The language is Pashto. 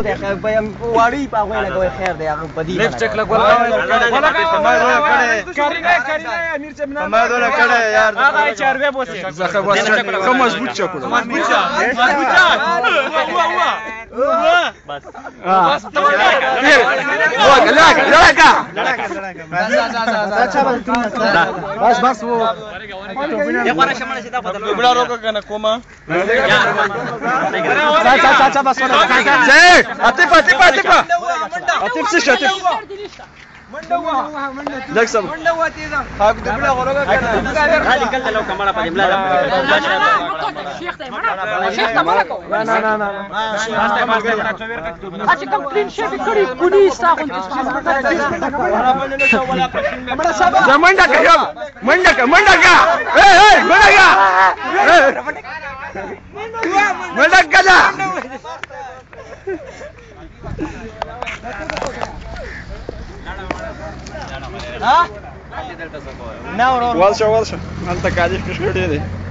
واړی په هغه لګوي خیر دی هغه بدی لیفټ چک لګول امیر چې منا ما دونه کړه یار هغه چار وې بوسه زخه بوسه کوم مضبوط چا کړه مضبوط چا مضبوط چا وا وا بس بس لاګ لاګ लड़का बस बस वो बिबड़ा रोको का ना कोमा चाचा चाचा बस जय अतिप अतिप अतिप अतिप से अतिप لږ سم منډه واتی دا خاګ دبل غره کنه خالي کله لو کماله په املا شیخ دی مړه شیخ ته مړه کو نه نه نه نه شیخ ته مړه اچھا کوم کلین شیف کړی کونی ستا غون څه منډه کړه منډه کړه منډه کړه اے اے منډه کړه منډه کړه ها نه ورور ورشه ورشه هلته کاجې کښ کړې دي